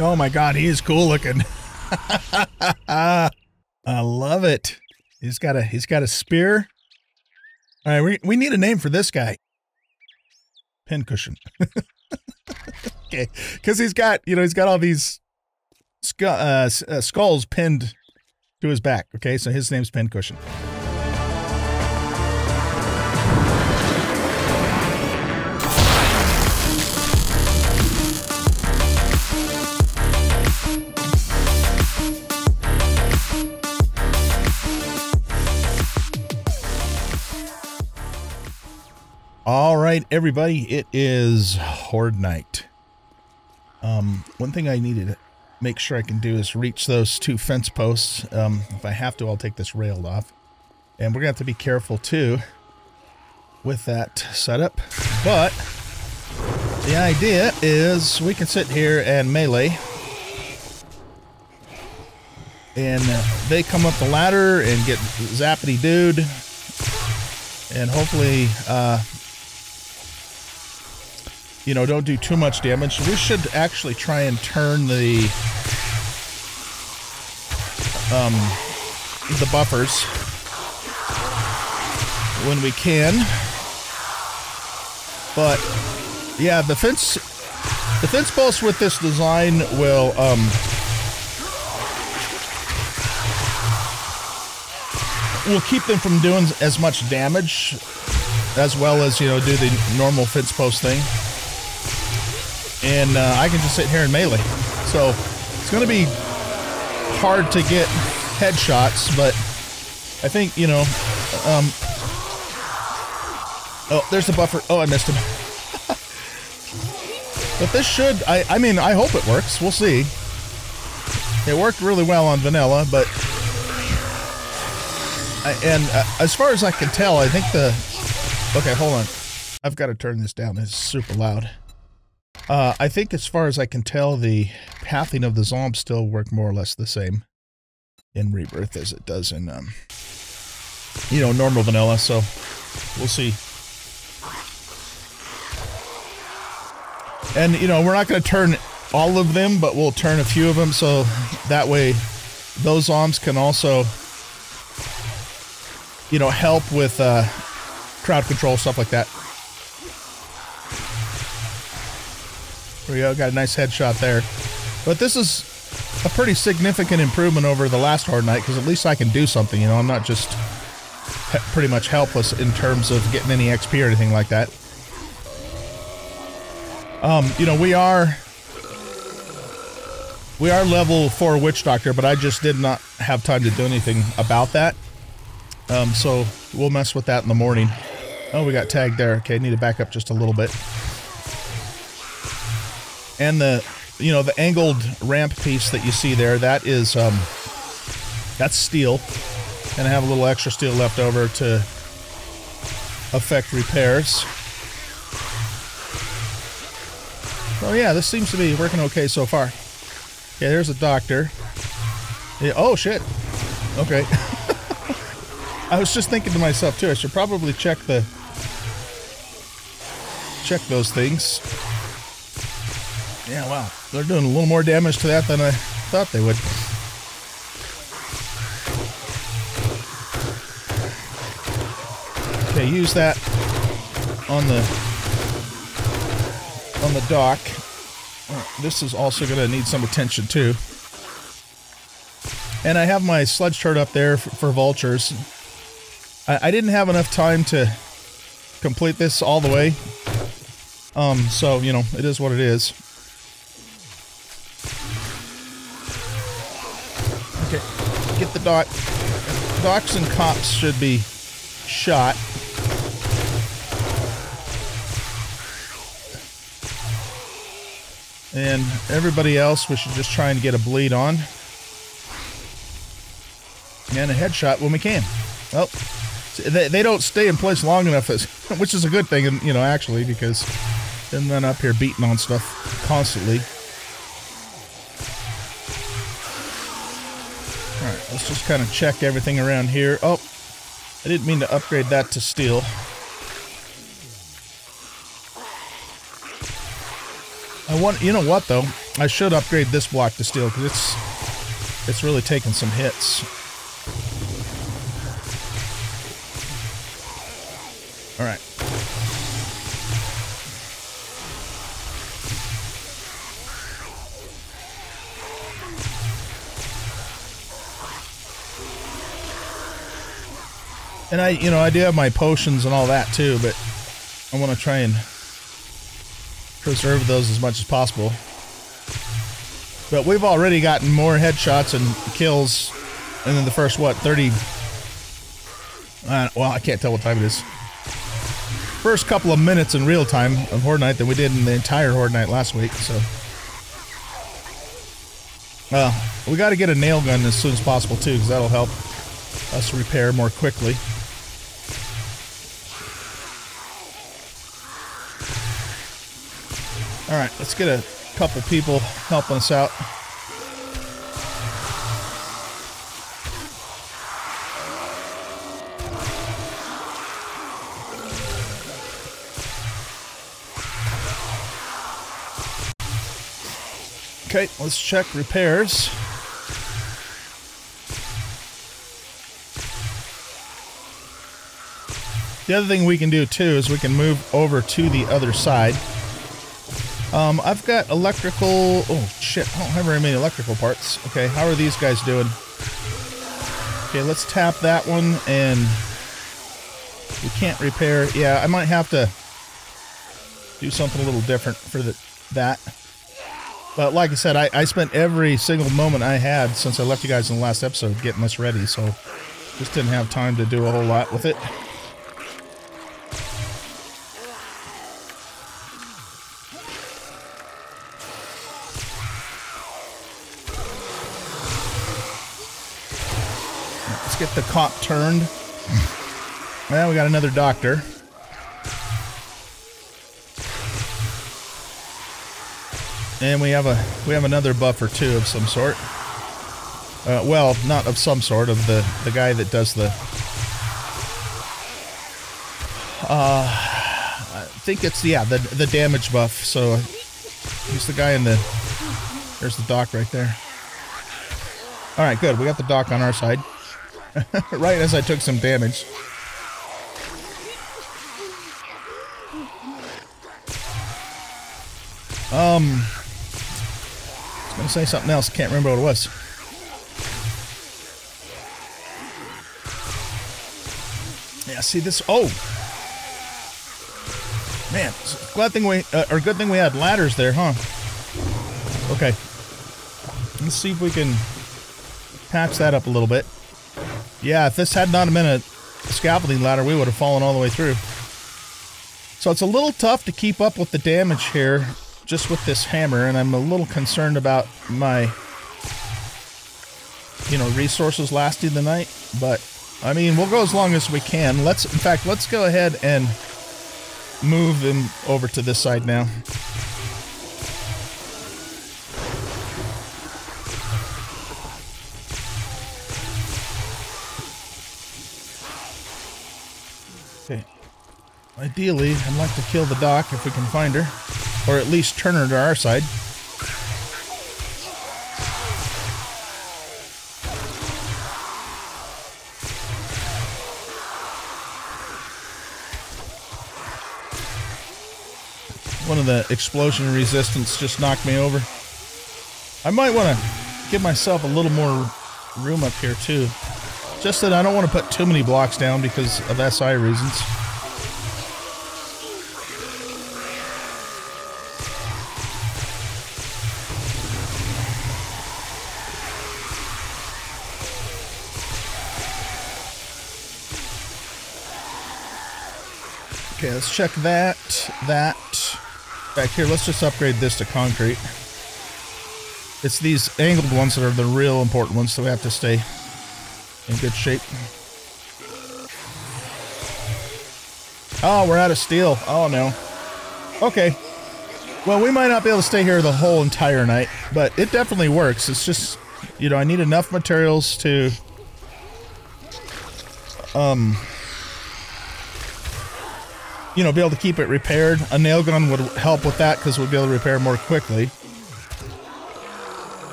Oh my god, he is cool looking. I love it. He's got a he's got a spear. All right, we we need a name for this guy. Pincushion. okay, because he's got you know he's got all these sku- uh, uh, skulls pinned to his back. Okay, so his name's Pincushion. All right, everybody, it is Horde Night. Um, one thing I needed to make sure I can do is reach those two fence posts. Um, if I have to, I'll take this railed off. And we're going to have to be careful, too, with that setup. But the idea is we can sit here and melee. And they come up the ladder and get zappity dude. And hopefully, uh, you know, don't do too much damage. We should actually try and turn the um the buffers when we can. But yeah, the fence the fence posts with this design will um will keep them from doing as much damage as well as, you know, do the normal fence post thing and uh, I can just sit here and melee. So it's going to be hard to get headshots, but I think you know. Um, oh, there's the buffer. Oh, I missed him. but this should. I. I mean, I hope it works. We'll see. It worked really well on vanilla, but. I, and uh, as far as I can tell, I think the. Okay, hold on. I've got to turn this down. It's super loud. Uh, I think as far as I can tell, the pathing of the zombs still work more or less the same in Rebirth as it does in, um, you know, normal vanilla. So we'll see. And, you know, we're not going to turn all of them, but we'll turn a few of them so that way those zombs can also, you know, help with uh, crowd control, stuff like that. There we go. Got a nice headshot there. But this is a pretty significant improvement over the last Horde Night because at least I can do something. You know, I'm not just pretty much helpless in terms of getting any XP or anything like that. Um, you know, we are we are level four Witch Doctor, but I just did not have time to do anything about that. Um, so we'll mess with that in the morning. Oh, we got tagged there. Okay, need to back up just a little bit and the you know the angled ramp piece that you see there that is um that's steel. And I have a little extra steel left over to affect repairs. Oh yeah this seems to be working okay so far. Okay there's a doctor. Yeah, oh shit. Okay. I was just thinking to myself too I should probably check the check those things yeah, wow. They're doing a little more damage to that than I thought they would. Okay, use that on the on the dock. This is also going to need some attention too. And I have my sledge turret up there for, for vultures. I, I didn't have enough time to complete this all the way. Um, so, you know, it is what it is. Docs and cops should be shot. And everybody else, we should just try and get a bleed on. And a headshot when we can. Well, they, they don't stay in place long enough, as, which is a good thing, and you know, actually, because then they're not up here beating on stuff constantly. Let's just kind of check everything around here. Oh, I didn't mean to upgrade that to steel. I want, you know what though? I should upgrade this block to steel because it's it's really taking some hits. All right. And I, you know, I do have my potions and all that too, but I want to try and preserve those as much as possible. But we've already gotten more headshots and kills and then the first, what, 30... Uh, well, I can't tell what time it is. First couple of minutes in real time of Horde Night than we did in the entire Horde Night last week, so... Well, we got to get a nail gun as soon as possible, too, because that'll help us repair more quickly. Alright, let's get a couple people helping us out. Okay, let's check repairs. The other thing we can do too is we can move over to the other side. Um, I've got electrical... Oh, shit. I don't have very many electrical parts. Okay, how are these guys doing? Okay, let's tap that one, and... We can't repair... Yeah, I might have to do something a little different for the, that. But like I said, I, I spent every single moment I had since I left you guys in the last episode getting this ready, so just didn't have time to do a whole lot with it. The cop turned. Well, we got another doctor. And we have a we have another buffer too of some sort. Uh, well, not of some sort of the the guy that does the. Uh, I think it's yeah the the damage buff. So he's the guy in the. There's the doc right there. All right, good. We got the doc on our side. right as I took some damage. Um, I was gonna say something else. Can't remember what it was. Yeah, see this. Oh, man! Glad thing we, uh, or good thing we had ladders there, huh? Okay. Let's see if we can patch that up a little bit. Yeah, if this had not been a scaffolding ladder, we would have fallen all the way through. So it's a little tough to keep up with the damage here just with this hammer, and I'm a little concerned about my, you know, resources lasting the night. But, I mean, we'll go as long as we can. Let's, in fact, let's go ahead and move him over to this side now. Ideally, I'd like to kill the doc if we can find her. Or at least turn her to our side. One of the explosion resistance just knocked me over. I might want to give myself a little more room up here too. Just that I don't want to put too many blocks down because of SI reasons. Okay, let's check that, that. Back here, let's just upgrade this to concrete. It's these angled ones that are the real important ones, so we have to stay in good shape. Oh, we're out of steel. Oh, no. Okay. Well, we might not be able to stay here the whole entire night, but it definitely works. It's just, you know, I need enough materials to... Um you know, be able to keep it repaired. A nail gun would help with that because we'd be able to repair more quickly.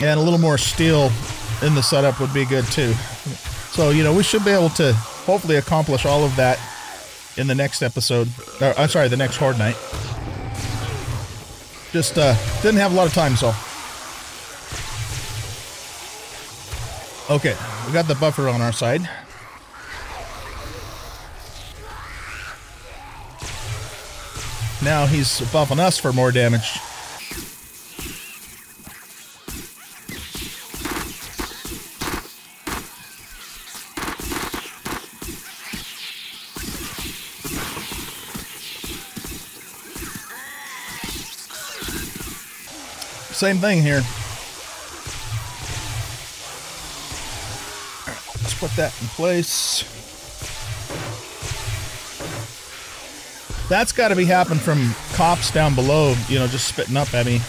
And a little more steel in the setup would be good too. So, you know, we should be able to hopefully accomplish all of that in the next episode. Uh, I'm sorry, the next Horde Night. Just uh, didn't have a lot of time, so. Okay, we got the buffer on our side. Now he's buffing us for more damage. Same thing here. Let's put that in place. That's got to be happening from cops down below, you know, just spitting up at me.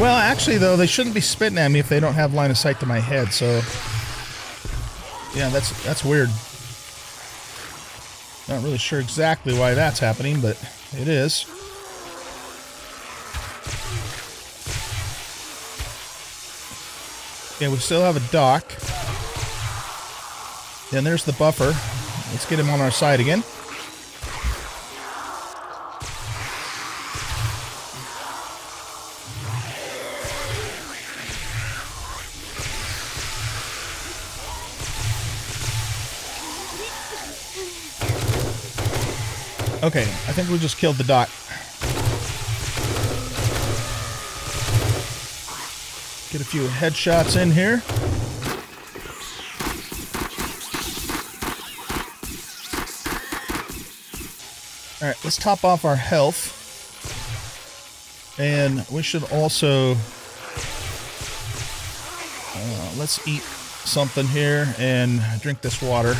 Well, actually, though, they shouldn't be spitting at me if they don't have line of sight to my head, so... Yeah, that's that's weird. Not really sure exactly why that's happening, but it is. Okay, we still have a doc. And there's the buffer. Let's get him on our side again. Okay, I think we just killed the dot. Get a few headshots in here. Alright, let's top off our health. And we should also... Uh, let's eat something here and drink this water.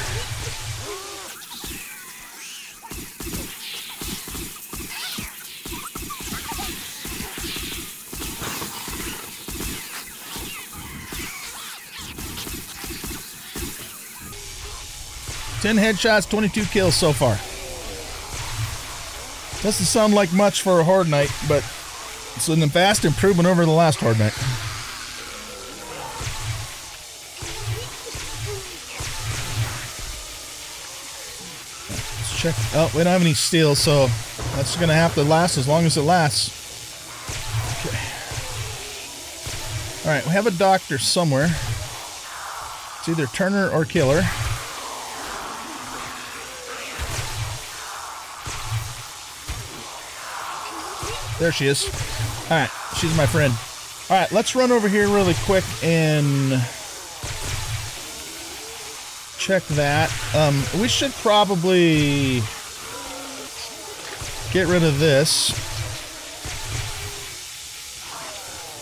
Ten headshots, 22 kills so far. Doesn't sound like much for a Horde Night, but it's a vast improvement over the last Horde Night. Let's check. Oh, we don't have any steel, so that's going to have to last as long as it lasts. Okay. All right, we have a doctor somewhere. It's either Turner or Killer. There she is. All right, she's my friend. All right, let's run over here really quick and check that. Um, we should probably get rid of this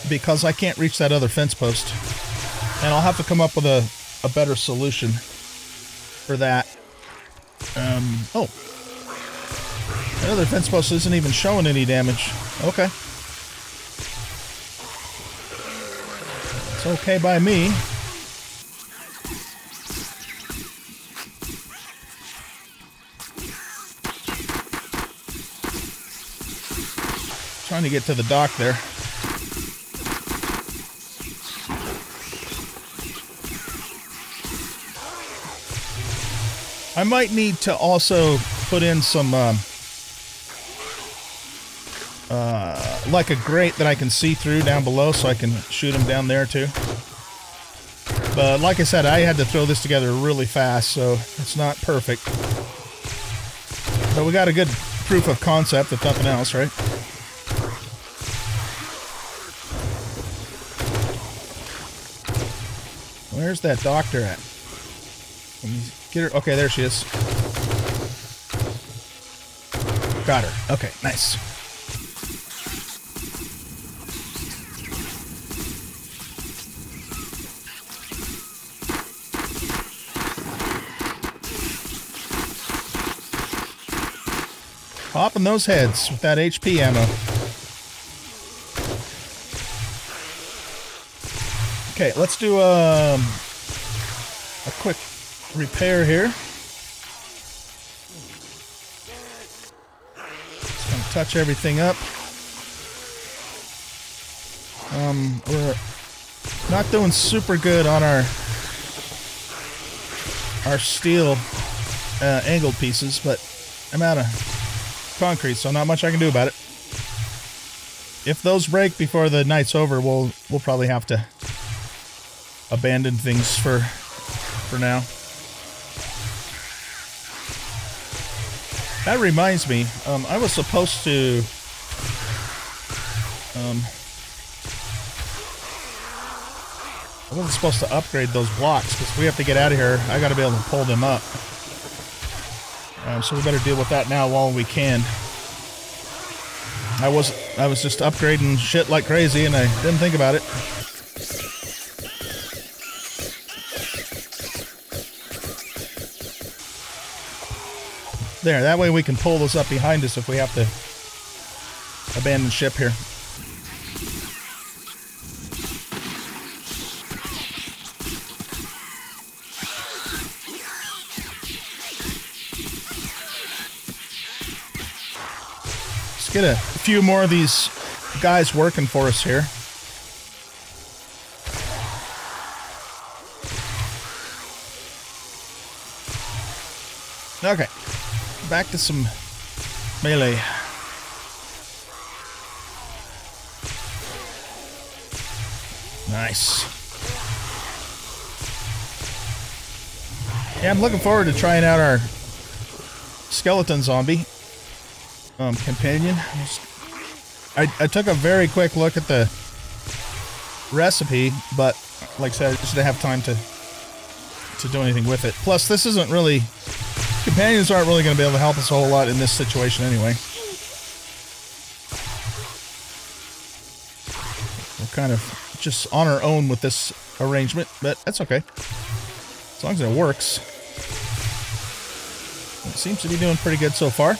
because I can't reach that other fence post. And I'll have to come up with a, a better solution for that. Um, oh, the other fence post isn't even showing any damage. Okay. It's okay by me. Trying to get to the doc there. I might need to also put in some um, uh, like a grate that I can see through down below so I can shoot them down there too. But like I said, I had to throw this together really fast, so it's not perfect. But we got a good proof of concept, if nothing else, right? Where's that doctor at? Let me Get her. Okay, there she is. Got her. Okay, nice. Popping those heads with that HP ammo. Okay, let's do um, a quick repair here. Just gonna touch everything up. Um, we're Not doing super good on our our steel uh, angled pieces, but I'm out of concrete, so not much I can do about it. If those break before the night's over, we'll we'll probably have to abandon things for for now. That reminds me, um, I was supposed to um, I wasn't supposed to upgrade those blocks because we have to get out of here. I got to be able to pull them up. Um, so we better deal with that now while we can. I was I was just upgrading shit like crazy and I didn't think about it. There, that way we can pull those up behind us if we have to abandon ship here. Get a few more of these guys working for us here. Okay back to some melee. Nice. Yeah, I'm looking forward to trying out our skeleton zombie um, companion. I, I took a very quick look at the recipe, but like I said, I just didn't have time to to do anything with it. Plus, this isn't really Companions aren't really going to be able to help us a whole lot in this situation anyway. We're kind of just on our own with this arrangement, but that's okay. As long as it works. It seems to be doing pretty good so far.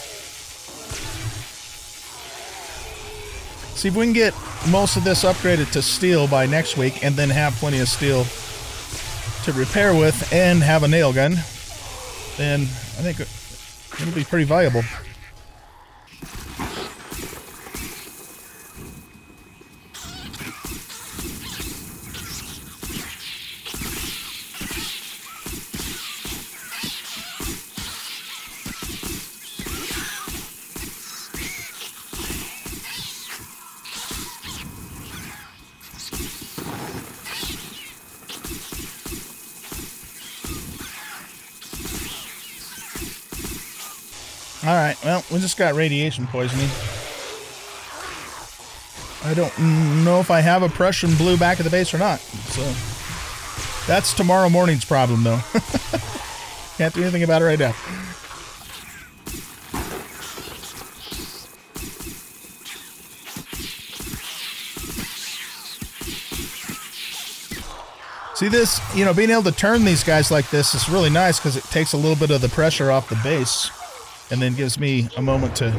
See if we can get most of this upgraded to steel by next week and then have plenty of steel to repair with and have a nail gun then I think it'll be pretty valuable. Just got radiation poisoning. I don't know if I have a Prussian blue back at the base or not. So that's tomorrow morning's problem, though. Can't do anything about it right now. See this, you know, being able to turn these guys like this is really nice because it takes a little bit of the pressure off the base and then gives me a moment to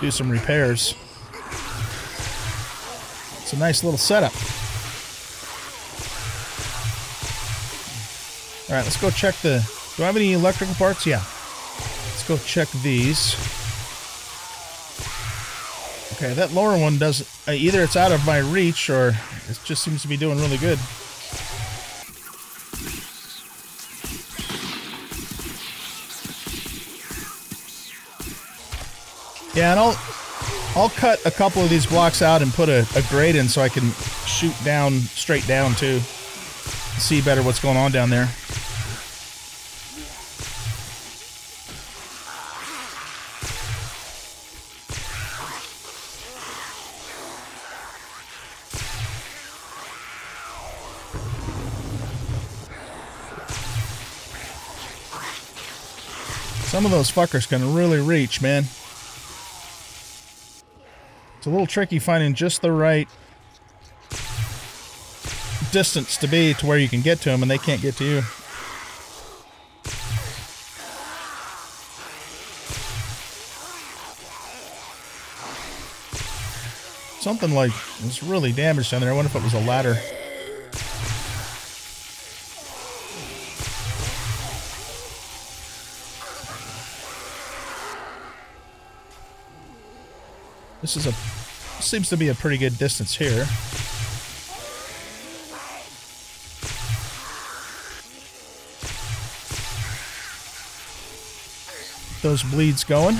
do some repairs. It's a nice little setup. All right, let's go check the... Do I have any electrical parts? Yeah. Let's go check these. Okay, that lower one does... Uh, either it's out of my reach or it just seems to be doing really good. Yeah, and I'll I'll cut a couple of these blocks out and put a, a in so I can shoot down straight down too. See better what's going on down there. Some of those fuckers can really reach, man. It's a little tricky finding just the right distance to be to where you can get to them and they can't get to you. Something like was really damaged down there. I wonder if it was a ladder. This is a seems to be a pretty good distance here. Those bleeds going.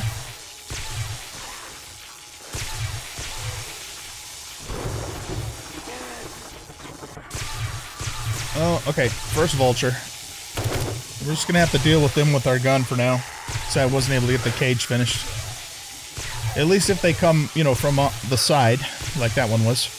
Oh, okay. First vulture. We're just gonna have to deal with them with our gun for now. So I wasn't able to get the cage finished. At least if they come, you know, from uh, the side, like that one was.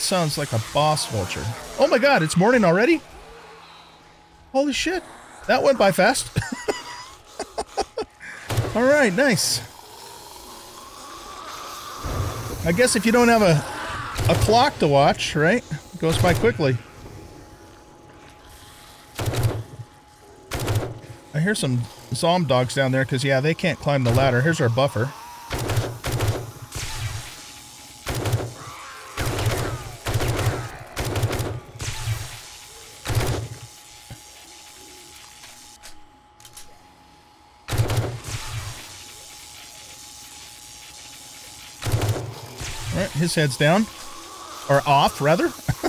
Sounds like a boss vulture. Oh my god, it's morning already? Holy shit. That went by fast. Alright, nice. I guess if you don't have a, a clock to watch, right? It goes by quickly. I hear some zom dogs down there because, yeah, they can't climb the ladder. Here's our buffer. Alright, his head's down. Or off, rather.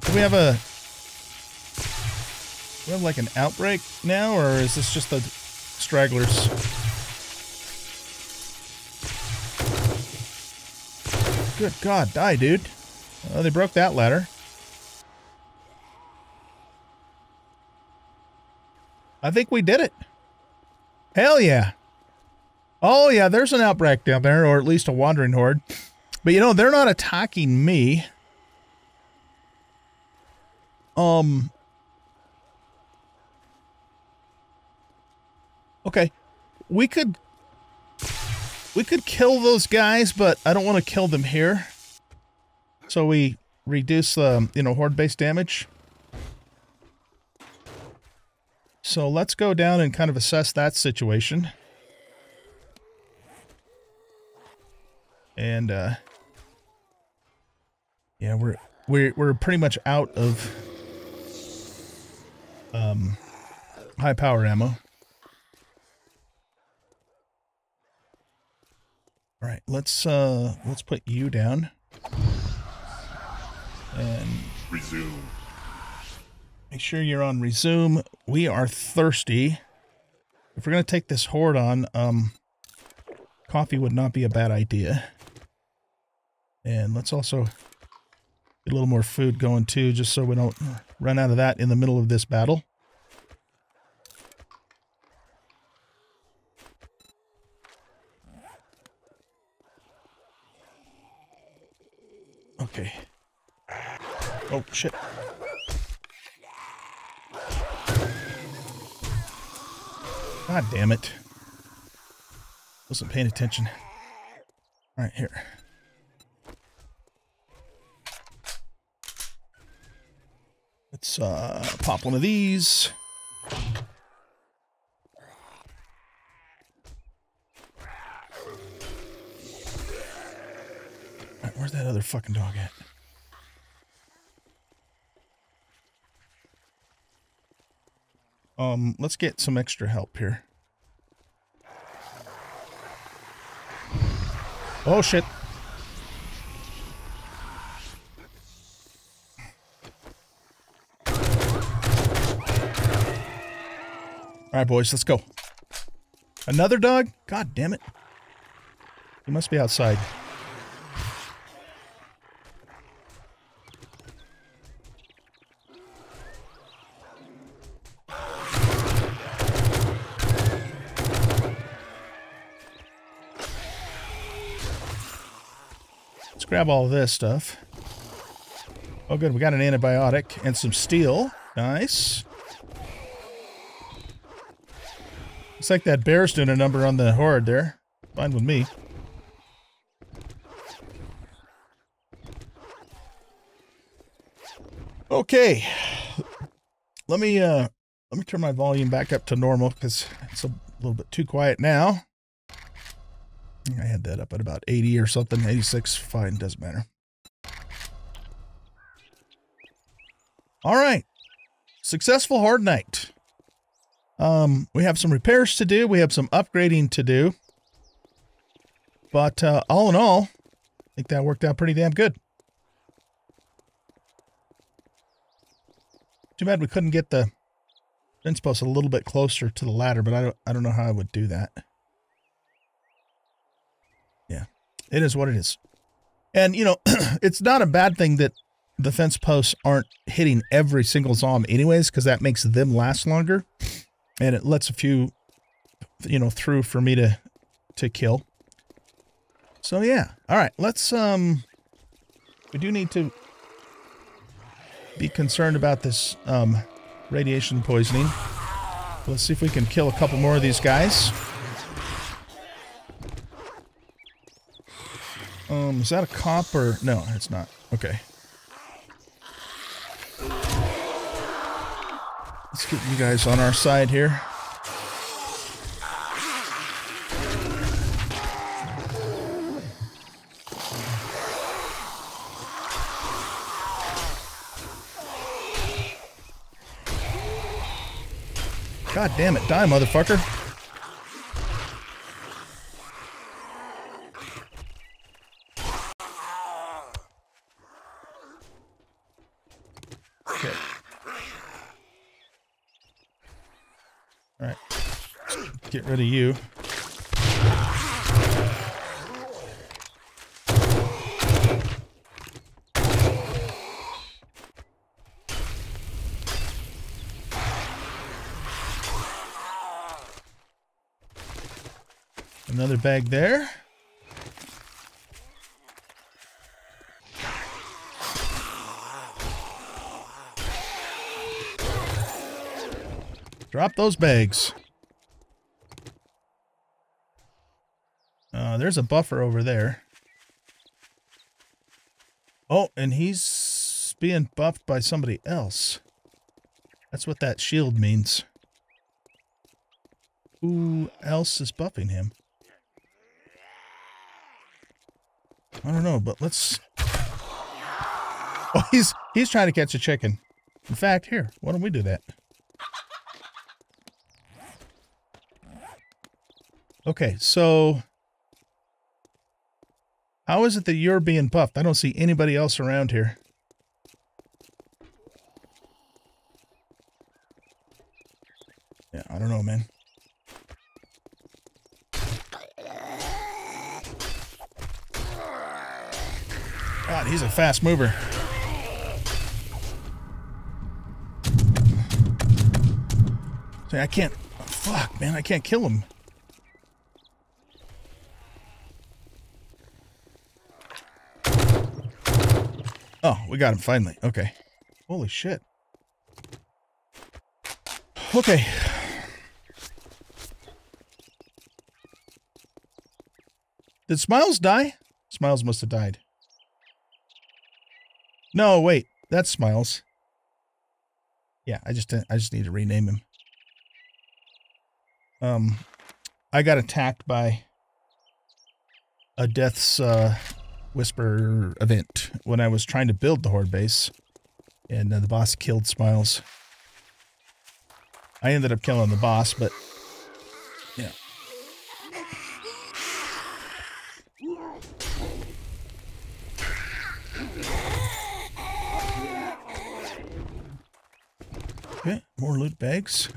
Do we have a? We have like an outbreak now, or is this just the stragglers? Good God, die, dude! Oh, they broke that ladder. I think we did it. Hell yeah! Oh yeah, there's an outbreak down there, or at least a wandering horde. But you know, they're not attacking me. Um. Okay. We could... We could kill those guys, but I don't want to kill them here. So we reduce the, um, you know, horde-based damage. So let's go down and kind of assess that situation. And, uh... Yeah, we're, we're, we're pretty much out of um, high power ammo. All right, let's uh, let's put you down and Resume. make sure you're on resume. We are thirsty. If we're gonna take this horde on, um, coffee would not be a bad idea. And let's also get a little more food going too, just so we don't run out of that in the middle of this battle. Okay. Oh, shit. God damn it. Wasn't paying attention. All right, here. Let's uh, pop one of these. Alright, where's that other fucking dog at? Um, let's get some extra help here. Oh shit. All right, boys, let's go. Another dog? God damn it. He must be outside. Let's grab all this stuff. Oh good, we got an antibiotic and some steel. Nice. Looks like that bear's doing a number on the horde there. Fine with me. Okay. Let me uh let me turn my volume back up to normal because it's a little bit too quiet now. I had that up at about 80 or something, 86, fine, doesn't matter. All right. Successful horde night. Um, we have some repairs to do. We have some upgrading to do. But uh, all in all, I think that worked out pretty damn good. Too bad we couldn't get the fence post a little bit closer to the ladder, but I don't, I don't know how I would do that. Yeah, it is what it is. And, you know, it's not a bad thing that the fence posts aren't hitting every single zombie anyways, because that makes them last longer. And it lets a few, you know, through for me to, to kill. So yeah. All right. Let's, um, we do need to be concerned about this, um, radiation poisoning. Let's see if we can kill a couple more of these guys. Um, is that a cop or no? It's not. Okay. Let's get you guys on our side here. God damn it, die, motherfucker. Okay. Alright. Get rid of you. Another bag there. Drop those bags. Uh, there's a buffer over there. Oh, and he's being buffed by somebody else. That's what that shield means. Who else is buffing him? I don't know, but let's... Oh, he's he's trying to catch a chicken. In fact, here, why don't we do that? Okay, so... How is it that you're being buffed? I don't see anybody else around here. Yeah, I don't know, man. God, he's a fast mover. See, I can't... Fuck, man, I can't kill him. Oh, we got him finally. Okay. Holy shit. Okay. Did Smiles die? Smiles must have died. No, wait. That's Smiles. Yeah, I just I just need to rename him. Um I got attacked by a Death's uh, Whisper event when I was trying to build the Horde base. And uh, the boss killed Smiles. I ended up killing the boss, but yeah. Okay, more loot bags.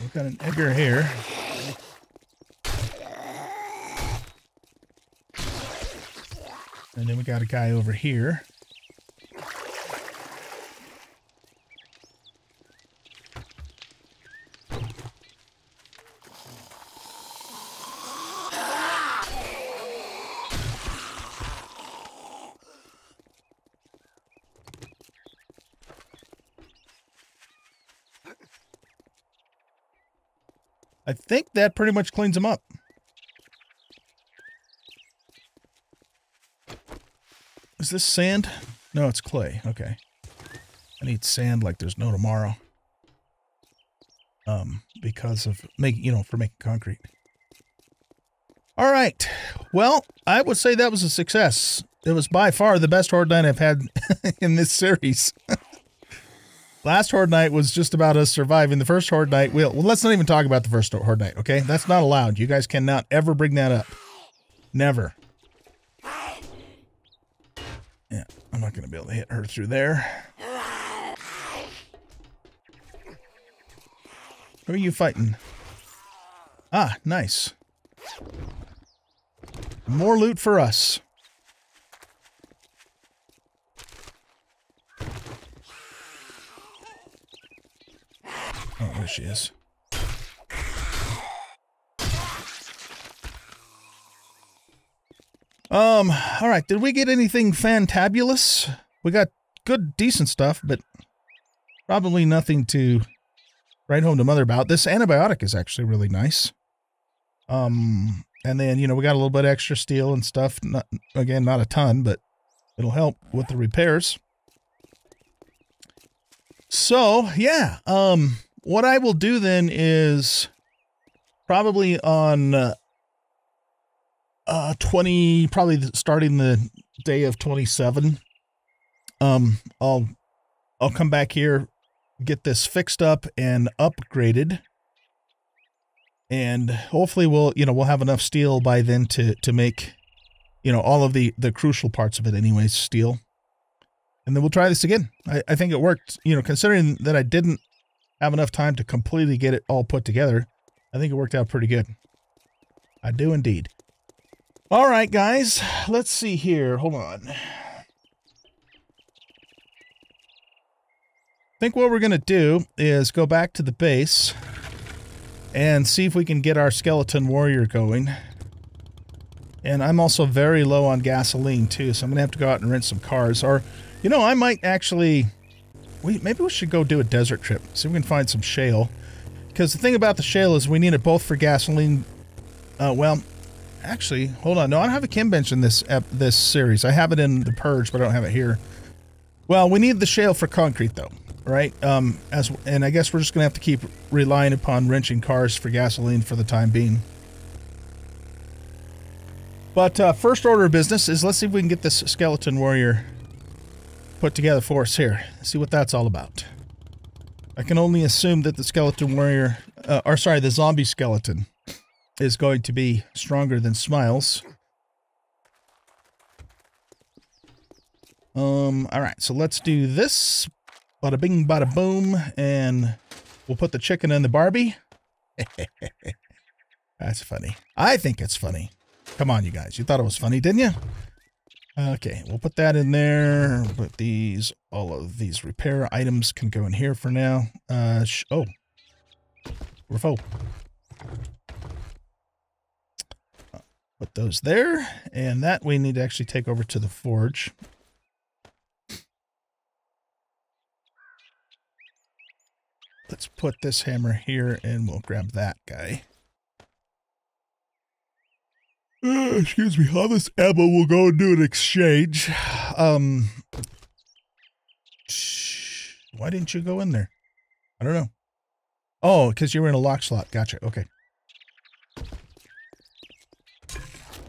We've got an Edgar here. And then we got a guy over here. I think that pretty much cleans them up. Is this sand? No, it's clay. Okay. I need sand like there's no tomorrow. Um, because of making, you know, for making concrete. All right. Well, I would say that was a success. It was by far the best Horde Night I've had in this series. Last Horde Night was just about us surviving. The first Horde Night, well, well, let's not even talk about the first Horde Night, okay? That's not allowed. You guys cannot ever bring that up. Never. Yeah, I'm not going to be able to hit her through there. Who are you fighting? Ah, nice. More loot for us. Oh, there she is. Um, all right. Did we get anything fantabulous? We got good, decent stuff, but probably nothing to write home to mother about. This antibiotic is actually really nice. Um, and then, you know, we got a little bit extra steel and stuff. Not, again, not a ton, but it'll help with the repairs. So, yeah. Um, what I will do then is probably on uh, uh 20 probably starting the day of 27 um I'll I'll come back here get this fixed up and upgraded. And hopefully we'll you know we'll have enough steel by then to to make you know all of the the crucial parts of it anyways steel. And then we'll try this again. I, I think it worked. You know considering that I didn't have enough time to completely get it all put together I think it worked out pretty good. I do indeed. All right guys. Let's see here. Hold on think what we're gonna do is go back to the base and see if we can get our skeleton warrior going. And I'm also very low on gasoline too, so I'm gonna have to go out and rent some cars. Or, you know, I might actually, we maybe we should go do a desert trip. See if we can find some shale. Because the thing about the shale is we need it both for gasoline. Uh, well, actually, hold on. No, I don't have a chem bench in this this series. I have it in the purge, but I don't have it here. Well, we need the shale for concrete though right? Um, as and I guess we're just gonna have to keep relying upon wrenching cars for gasoline for the time being. But uh, first order of business is let's see if we can get this skeleton warrior put together for us here. See what that's all about. I can only assume that the skeleton warrior, uh, or sorry, the zombie skeleton, is going to be stronger than Smiles. Um, all right, so let's do this Bada bing, bada boom, and we'll put the chicken in the Barbie. That's funny. I think it's funny. Come on, you guys. You thought it was funny, didn't you? Okay, we'll put that in there. Put these, all of these repair items can go in here for now. Uh, oh, we're full. Put those there, and that we need to actually take over to the forge. Let's put this hammer here and we'll grab that guy. Uh, excuse me, on this ammo we'll go and do an exchange. Um, why didn't you go in there? I don't know. Oh, because you were in a lock slot. Gotcha. Okay.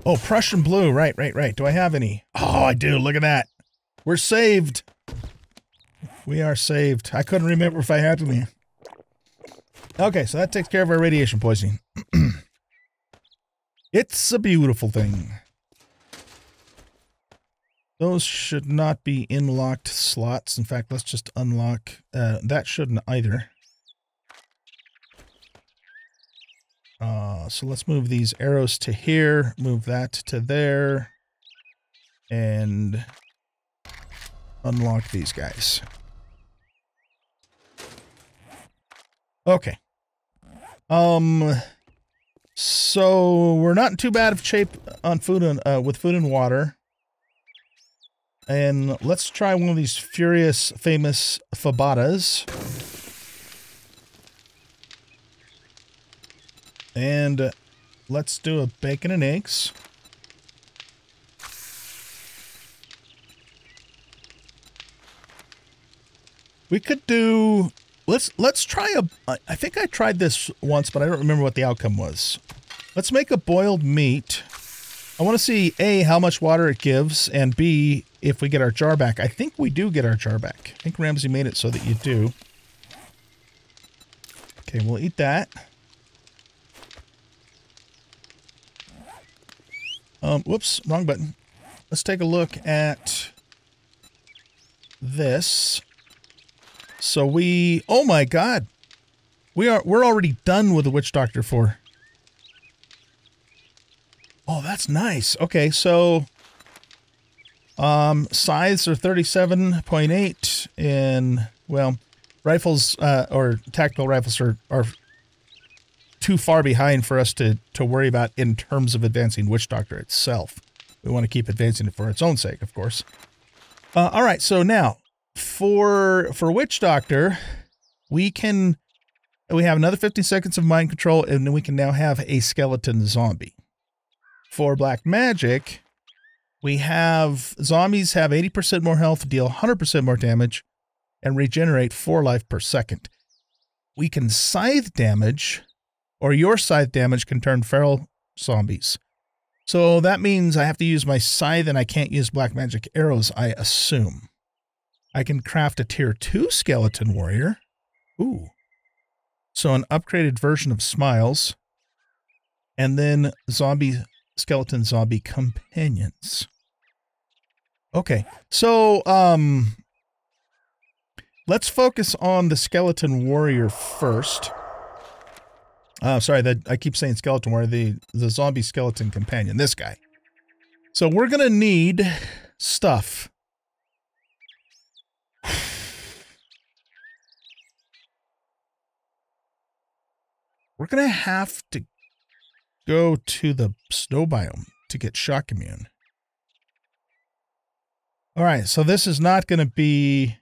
Oh, Prussian blue. Right, right, right. Do I have any? Oh, I do. Look at that. We're saved. We are saved. I couldn't remember if I had any. Okay, so that takes care of our radiation poisoning. it's a beautiful thing. Those should not be in locked slots. In fact, let's just unlock. Uh, that shouldn't either. Uh, so let's move these arrows to here, move that to there, and unlock these guys. Okay. Um, so we're not too bad of shape on food and uh, with food and water. And let's try one of these furious, famous fabatas. And uh, let's do a bacon and eggs. We could do let's let's try a I think I tried this once, but I don't remember what the outcome was. Let's make a boiled meat. I want to see A, how much water it gives, and B, if we get our jar back. I think we do get our jar back. I think Ramsay made it so that you do. Okay, we'll eat that. Um, whoops, wrong button. Let's take a look at this. So we, oh my God, we are, we're already done with the Witch Doctor 4. Oh, that's nice. Okay, so um, scythes are 37.8 in, well, rifles uh, or tactical rifles are, are too far behind for us to, to worry about in terms of advancing Witch Doctor itself. We want to keep advancing it for its own sake, of course. Uh, all right, so now for for Witch Doctor, we can we have another 15 seconds of mind control, and then we can now have a skeleton zombie. For Black Magic, we have zombies have 80% more health, deal 100% more damage, and regenerate 4 life per second. We can scythe damage, or your scythe damage can turn feral zombies. So that means I have to use my scythe and I can't use black magic arrows, I assume. I can craft a tier 2 skeleton warrior. Ooh. So an upgraded version of Smiles. And then zombie skeleton zombie companions. Okay. So um let's focus on the skeleton warrior first. Uh sorry, that I keep saying skeleton warrior, the the zombie skeleton companion, this guy. So we're to need stuff. We're going to have to go to the snow biome to get shock immune. All right, so this is not going to be...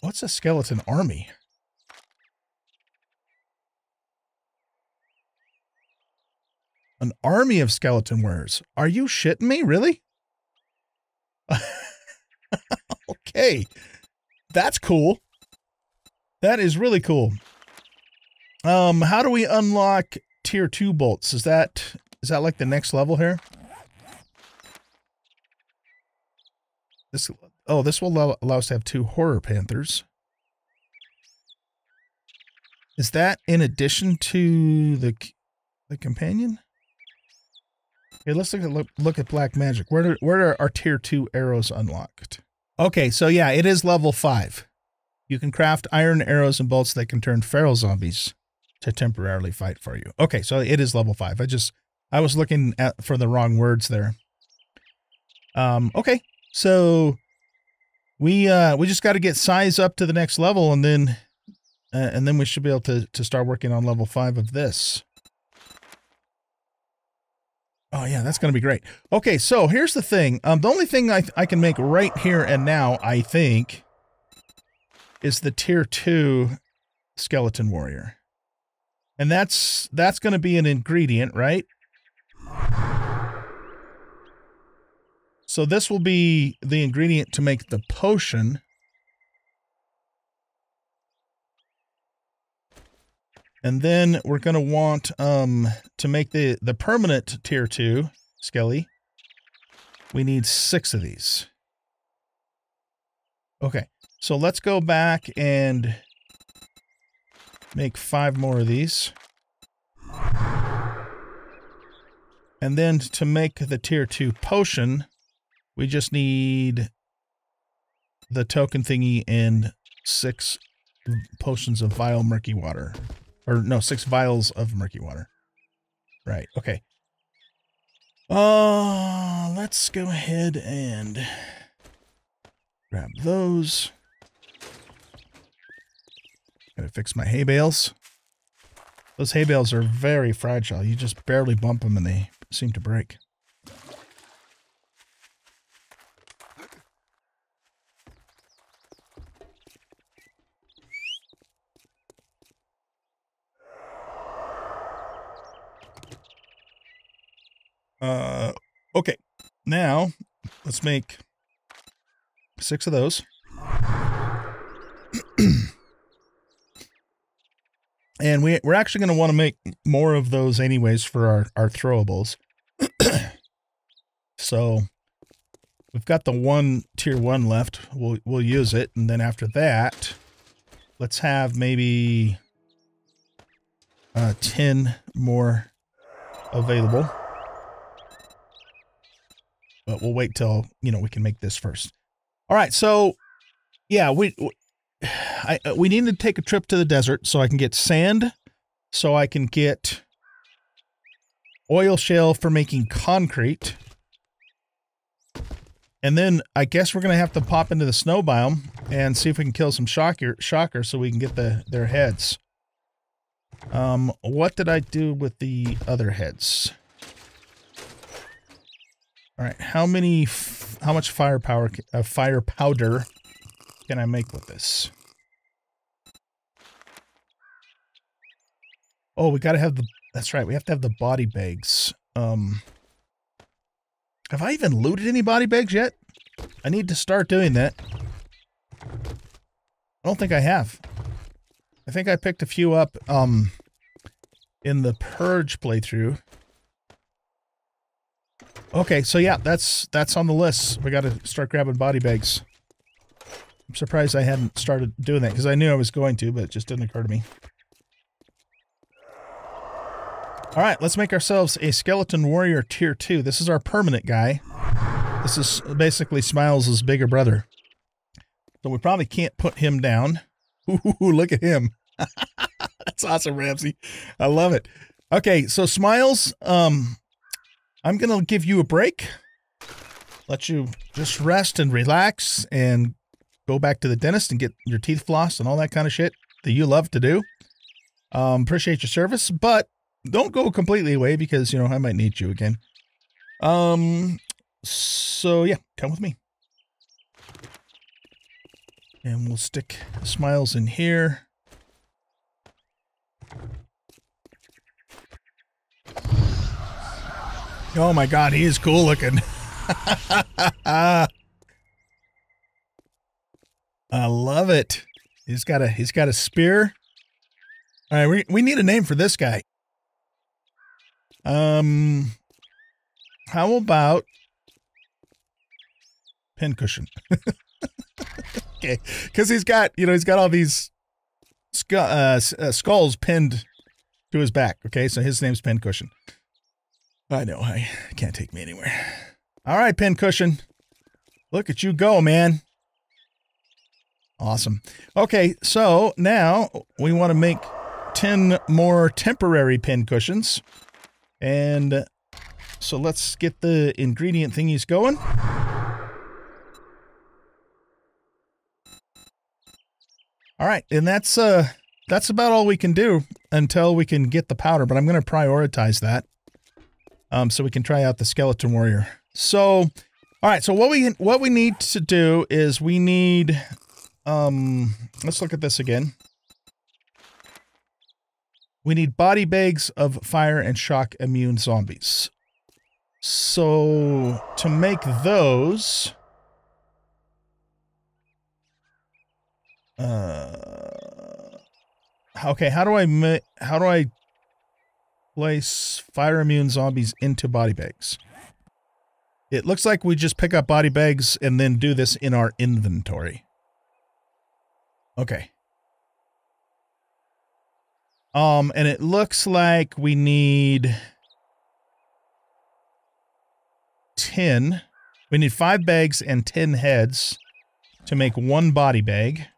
What's a skeleton army? An army of skeleton warriors. Are you shitting me? Really? okay. That's cool. That is really cool. Um, how do we unlock tier two bolts? Is that is that like the next level here? This oh, this will allow, allow us to have two horror panthers. Is that in addition to the the companion? Okay, let's look at look, look at black magic. Where where are our tier two arrows unlocked? Okay, so yeah, it is level five. You can craft iron arrows and bolts that can turn feral zombies to temporarily fight for you. Okay, so it is level five. I just I was looking at for the wrong words there. Um, okay, so we uh we just got to get scythes up to the next level, and then uh, and then we should be able to to start working on level five of this. Oh yeah, that's going to be great. Okay, so here's the thing. Um, the only thing I I can make right here and now, I think, is the tier two skeleton warrior. And that's that's going to be an ingredient, right? So this will be the ingredient to make the potion. And then we're going to want um, to make the, the permanent tier 2 skelly. We need six of these. Okay, so let's go back and Make five more of these. And then to make the tier 2 potion, we just need the token thingy and six potions of vile murky water. Or no, six vials of murky water. Right, okay. Uh, let's go ahead and grab those. Gotta fix my hay bales. Those hay bales are very fragile. You just barely bump them and they seem to break. Uh, okay. Now, let's make six of those. and we, we're actually going to want to make more of those anyways for our, our throwables. so we've got the one tier one left. We'll, we'll use it. And then after that, let's have maybe uh, 10 more available. But we'll wait till, you know, we can make this first. All right, so yeah, we I, we need to take a trip to the desert so I can get sand, so I can get oil shale for making concrete. And then I guess we're going to have to pop into the snow biome and see if we can kill some shocker shocker so we can get the their heads. Um, what did I do with the other heads? All right, how many, how much firepower, uh, fire powder can I make with this? Oh, we got to have the, that's right, we have to have the body bags. Um, have I even looted any body bags yet? I need to start doing that. I don't think I have. I think I picked a few up um, in the Purge playthrough. Okay, so yeah, that's that's on the list. We got to start grabbing body bags. I'm surprised I hadn't started doing that because I knew I was going to, but it just didn't occur to me. All right, let's make ourselves a Skeleton Warrior Tier 2. This is our permanent guy. This is basically Smiles' bigger brother. So we probably can't put him down. Ooh, look at him. That's awesome, Ramsay. I love it. Okay, so Smiles, um, I'm going to give you a break. Let you just rest and relax and go back to the dentist and get your teeth flossed and all that kind of shit that you love to do. Um, appreciate your service, but don't go completely away because, you know, I might need you again. Um, so yeah, come with me. And we'll stick smiles in here. Oh my god, he is cool looking. I love it. He's got a he's got a spear. All right, we we need a name for this guy. Um how about pincushion? okay, cuz he's got, you know, he's got all these sc uh, uh, skulls pinned to his back, okay? So his name's pincushion. I know, I can't take me anywhere. All right, Pincushion. Look at you go, man. Awesome. Okay, so now we want to make 10 more temporary pin cushions. And so let's get the ingredient thingies going. All right, and that's uh that's about all we can do until we can get the powder, but I'm going to prioritize that um, so we can try out the Skeleton Warrior. So, all right. So what we what we need to do is we need. Um, let's look at this again. We need body bags of fire and shock immune zombies. So to make those, uh, okay. How do I how do I place fire immune zombies into body bags. It looks like we just pick up body bags and then do this in our inventory. Okay. Um, and it looks like we need 10. We need five bags and 10 heads to make one body bag.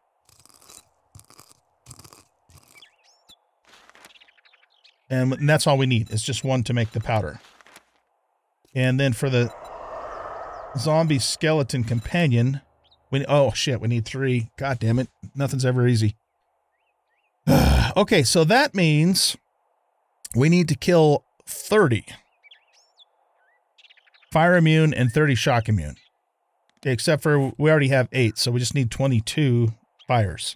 And that's all we need. It's just one to make the powder. And then for the zombie skeleton companion, we oh shit, we need three. God damn it. Nothing's ever easy. okay, so that means we need to kill 30 fire immune and 30 shock immune. Okay, except for we already have eight, so we just need 22 fires.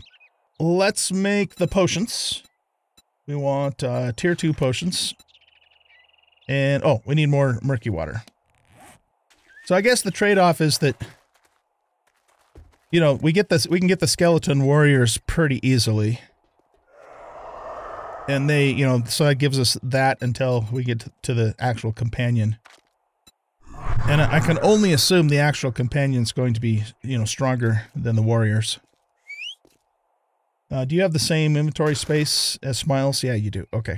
Let's make the potions. We want uh, tier 2 potions. And, oh, we need more murky water. So I guess the trade-off is that, you know, we get this, we can get the skeleton warriors pretty easily. And they, you know, so that gives us that until we get to the actual companion. And I can only assume the actual companion's going to be, you know, stronger than the warriors. Uh, do you have the same inventory space as Smiles? Yeah, you do. Okay.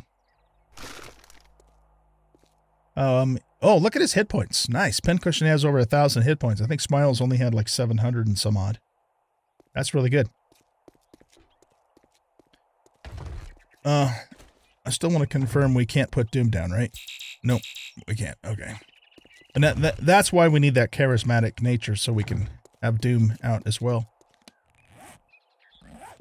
Um. Oh, look at his hit points. Nice. Pincushion has over a thousand hit points. I think Smiles only had like 700 and some odd. That's really good. Uh, I still want to confirm we can't put Doom down, right? Nope, we can't. Okay. And that, that that's why we need that charismatic nature so we can have Doom out as well.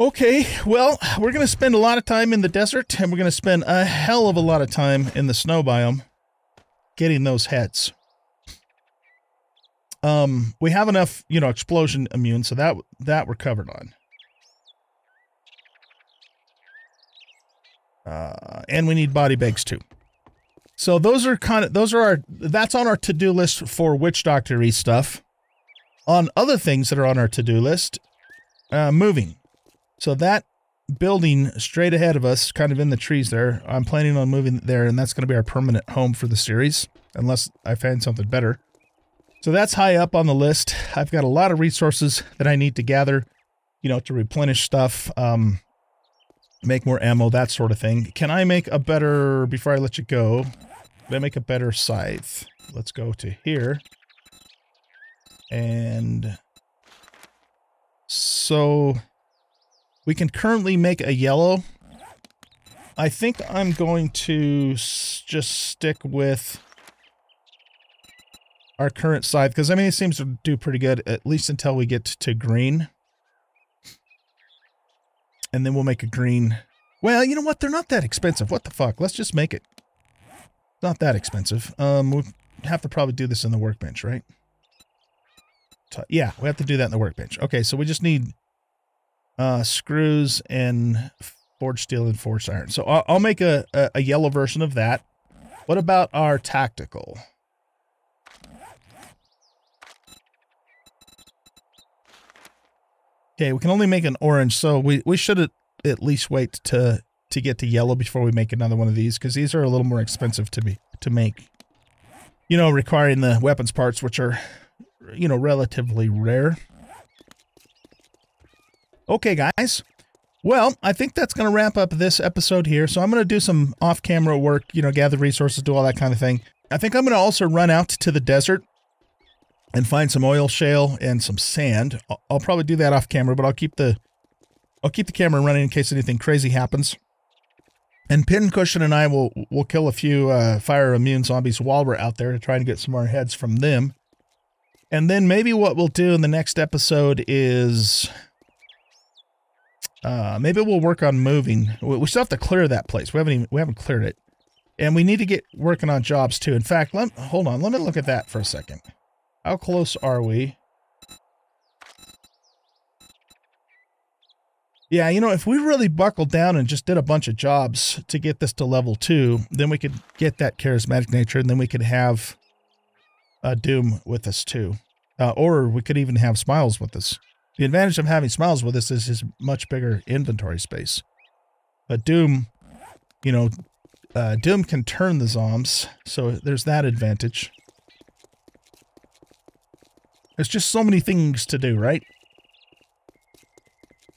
Okay, well, we're going to spend a lot of time in the desert, and we're going to spend a hell of a lot of time in the snow biome getting those heads. Um, we have enough, you know, explosion immune, so that that we're covered on. Uh, and we need body bags too. So those are kind of those are our that's on our to-do list for witch doctory stuff. On other things that are on our to-do list, uh, moving. So that building straight ahead of us, kind of in the trees there, I'm planning on moving there, and that's going to be our permanent home for the series, unless I find something better. So that's high up on the list. I've got a lot of resources that I need to gather, you know, to replenish stuff, um, make more ammo, that sort of thing. Can I make a better, before I let you go, can I make a better scythe? Let's go to here. And so we can currently make a yellow. I think I'm going to just stick with our current scythe because I mean it seems to do pretty good at least until we get to green. And then we'll make a green. Well, you know what? They're not that expensive. What the fuck? Let's just make it. Not that expensive. Um, we have to probably do this in the workbench, right? Yeah, we have to do that in the workbench. Okay, so we just need uh, screws and forged steel and forged iron. So I'll, I'll make a, a, a yellow version of that. What about our tactical? Okay, we can only make an orange, so we, we should at least wait to to get to yellow before we make another one of these because these are a little more expensive to be to make. You know, requiring the weapons parts, which are, you know, relatively rare. Okay, guys. Well, I think that's going to wrap up this episode here. So I'm going to do some off-camera work, you know, gather resources, do all that kind of thing. I think I'm going to also run out to the desert and find some oil shale and some sand. I'll, I'll probably do that off camera, but I'll keep the I'll keep the camera running in case anything crazy happens. And Pincushion and I will will kill a few uh, fire immune zombies while we're out there to try and get some more heads from them. And then maybe what we'll do in the next episode is uh, maybe we'll work on moving. We still have to clear that place. We haven't even, we haven't cleared it, and we need to get working on jobs too. In fact, let hold on. Let me look at that for a second. How close are we? Yeah, you know, if we really buckled down and just did a bunch of jobs to get this to level two, then we could get that charismatic nature, and then we could have uh, Doom with us too. Uh, or we could even have Smiles with us. The advantage of having Smiles with us is his much bigger inventory space. But Doom, you know, uh, Doom can turn the Zoms, so there's that advantage. There's just so many things to do, right?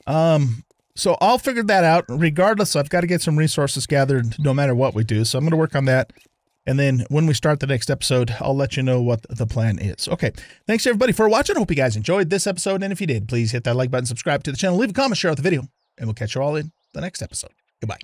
Um, so I'll figure that out. Regardless, I've got to get some resources gathered no matter what we do. So I'm going to work on that. And then when we start the next episode, I'll let you know what the plan is. Okay. Thanks everybody for watching. Hope you guys enjoyed this episode. And if you did, please hit that like button, subscribe to the channel, leave a comment, share out the video, and we'll catch you all in the next episode. Goodbye.